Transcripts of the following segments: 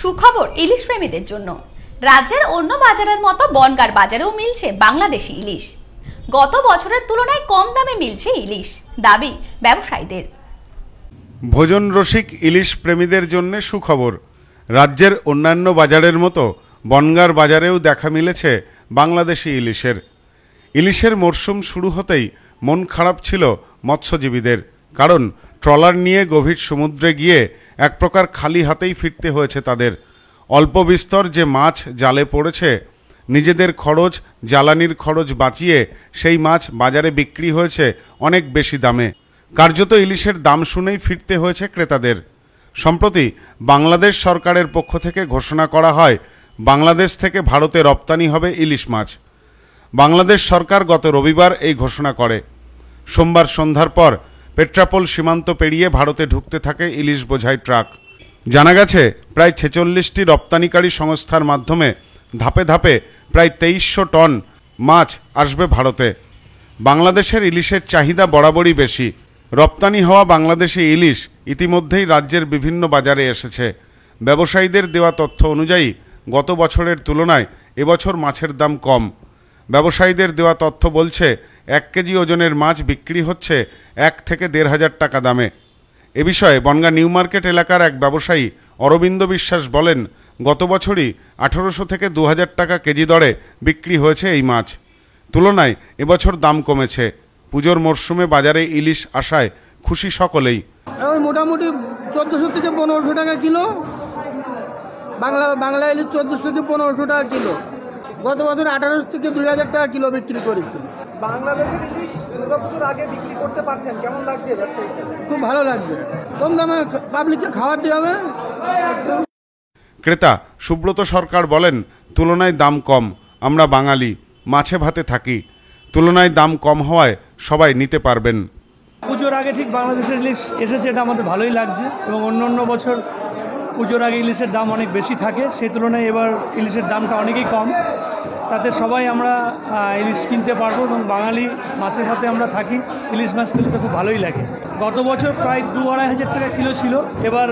সুখবর ইলিশ প্রেমীদের জন্য। রাজ্যের অন্য বাজারের মতো বনগার বাজারেও মিলছে বাংলাদেশি ইলিশ। গত বছরের তুলনায় কম দামে মিলছে ইলিশ, দাবি ব্যবসায়ীদের। ভোজন রসিক ইলিশ প্রেমীদের জন্য সুখবর। রাজ্যের অন্যান্য বাজারের মতো বনগার বাজারেও দেখা মিলেছে বাংলাদেশি ইলিশের। ইলিশের মরশুম শুরু হতেই মন খারাপ ছিল মৎস্যজীবীদের, কারণ ট্রলার নিয়ে গভীর সমুদ্রে গিয়ে এক প্রকার খালি হাতেই ফিরতে হয়েছে তাদের। অল্প বিস্তর যে মাছ জালে পড়েছে, নিজেদের খরচ, জ্বালানির খরচ বাঁচিয়ে সেই মাছ বাজারে বিক্রি হয়েছে অনেক বেশি দামে। কার্যত ইলিশের দাম শুনেই ফিরতে হয়েছে ক্রেতাদের। সম্প্রতি বাংলাদেশ সরকারের পক্ষ থেকে ঘোষণা করা হয়, বাংলাদেশ থেকে ভারতে রপ্তানি হবে ইলিশ মাছ। বাংলাদেশ সরকার গত রবিবার এই ঘোষণা করে। সোমবার সন্ধ্যার পর পেট্রাপোল সীমান্ত পেরিয়ে ভারতে ঢুকতে থাকে ইলিশ বোঝাই ট্রাক। জানা গেছে, প্রায় ছেচল্লিশটি রপ্তানিকারী সংস্থার মাধ্যমে ধাপে ধাপে প্রায় তেইশশো টন মাছ আসবে ভারতে। বাংলাদেশের ইলিশের চাহিদা বরাবরই বেশি। রপ্তানি হওয়া বাংলাদেশি ইলিশ ইতিমধ্যেই রাজ্যের বিভিন্ন বাজারে এসেছে। ব্যবসায়ীদের দেওয়া তথ্য অনুযায়ী, গত বছরের তুলনায় এবছর মাছের দাম কম। ব্যবসায়ীদের দেওয়া তথ্য বলছে এক কেজি ওজনের মাছ বিক্রি হচ্ছে এক থেকে দেড় হাজার টাকা দামে। এ বিষয়ে বনগা নিউ মার্কেট এলাকার এক ব্যবসায়ী অরবিন্দ বিশ্বাস বলেন, গত বছরই আঠারোশো থেকে দু হাজার টাকা কেজি দরে বিক্রি হয়েছে এই মাছ। তুলনায় এবছর দাম কমেছে। পুজোর মরশুমে বাজারে ইলিশ আসায় খুশি সকলেই। মোটামুটি চোদ্দোশো থেকে পনেরোশো টাকা কিলো। বাংলা বাংলা ইলিশ চোদ্দোশো থেকে পনেরোশো টাকা কিলো। গত বছর আঠারোশো থেকে দুই হাজার টাকা কিলো বিক্রি করেছি। বাংলাদেশের ইলিশ দুর্গাপুজোর আগে বিক্রি করতে পারছেন কেমন লাগছে খুব ভালো লাগবে কম দামে পাবলিককে খাবার দিয়ে হবে। ক্রেতা সুব্রত সরকার বলেন তুলনায় দাম কম আমরা বাঙালি মাছে ভাতে থাকি। তুলনায় দাম কম হওয়ায় সবাই নিতে পারবেন। পুজোর আগে ঠিক বাংলাদেশের ইলিশ এসেছে এটা আমাদের ভালোই লাগছে। এবং অন্য অন্য বছর পুজোর আগে ইলিশের দাম অনেক বেশি থাকে সেই তুলনায় এবার ইলিশের দামটা অনেকই কম। তাতে সবাই আমরা ইলিশ কিনতে পারব এবং বাঙালি মাছের ভাতে আমরা থাকি। ইলিশ মাছ পেলে খুব ভালোই লাগে। গত বছর প্রায় দু আড়াই হাজার টাকা কিলো ছিল। এবার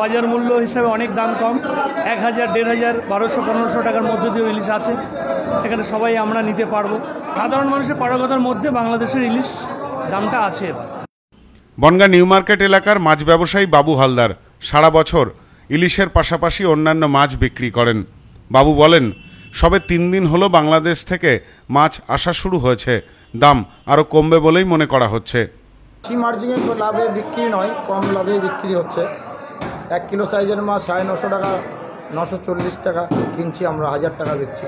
বাজার মূল্য হিসাবে অনেক দাম কম। এক হাজার, দেড় হাজার, বারোশো, পনেরোশো টাকার মধ্যে দিয়েও ইলিশ আছে। সেখানে সবাই আমরা নিতে পারব। সাধারণ মানুষের পারগতার মধ্যে বাংলাদেশের ইলিশ দামটা আছে এবার। বনগা নিউ মার্কেট এলাকার মাছ ব্যবসায়ী বাবু হালদার সারা বছর ইলিশের পাশাপাশি অন্যান্য মাছ বিক্রি করেন। বাবু বলেন সবে তিন দিন হলো বাংলাদেশ থেকে মাছ আসা শুরু হয়েছে। দাম আরও কমবে বলেই মনে করা হচ্ছে। বেশি মার্জিনে লাভে বিক্রি নয়, কম লাভে বিক্রি হচ্ছে। এক কিলো সাইজের মাছ সাড়ে নশো টাকা, নশো চল্লিশ টাকা কিনছি আমরা, হাজার টাকা বেচছি।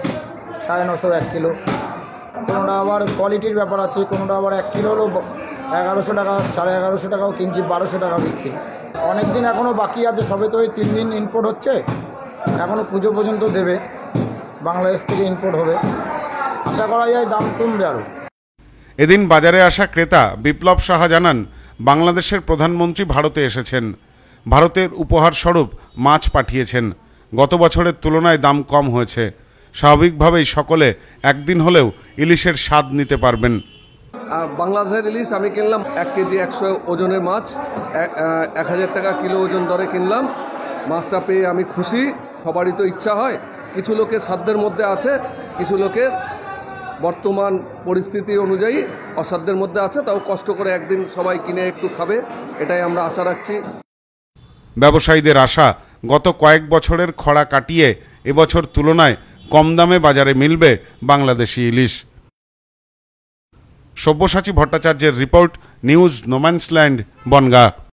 সাড়ে নশো এক কিলো। কোনোটা আবার কোয়ালিটির ব্যাপার আছে, কোনোটা আবার এক কিলো হলো এগারোশো টাকা, সাড়ে এগারোশো টাকাও কিনছি, বারোশো টাকা বিক্রি। অনেক দিন এখনও বাকি আছে, সবে তো ওই তিন দিন ইম্পোর্ট হচ্ছে। এখনও পুজো পর্যন্ত দেবে। বাংলাদেশ থেকে ইম্পোর্ট হবে। আশা করা যায় দাম কমবে আরও এদিন বাজারে আসা ক্রেতা বিপ্লব সাহা জানান বাংলাদেশের প্রধানমন্ত্রী ভারতে এসেছেন। ভারতের উপহার স্বরূপ মাছ পাঠিয়েছেন। গত বছরের তুলনায় দাম কম হয়েছে। স্বাভাবিকভাবেই সকলে একদিন হলেও ইলিশের স্বাদ নিতে পারবেন। বাংলাদেশের ইলিশ আমি কিনলাম এক কেজি একশো ওজনের মাছ। এক- হাজার টাকা কিলো ওজন দরে কিনলাম। মাছটা পেয়ে আমি খুশি। সবারই তো ইচ্ছা হয়। কিছু লোকের সাধ্যের মধ্যে আছে, কিছু লোকের বর্তমান পরিস্থিতি অনুযায়ী অসাধ্যের মধ্যে আছে, তাও কষ্ট করে একদিন সবাই কিনে একটু খাবে, এটাই আমরা আশা রাখছি। ব্যবসায়ীদের আশা, গত কয়েক বছরের খরা কাটিয়ে এবছর তুলনায় কম দামে বাজারে মিলবে বাংলাদেশি ইলিশ। সব্যসাচী ভট্টাচার্যের রিপোর্ট, নিউজ, নোম্যান্সল্যান্ড, বনগা।